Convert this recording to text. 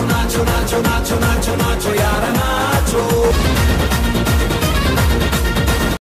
nacho, nacho, nacho, nacho, nacho, nacho, yara.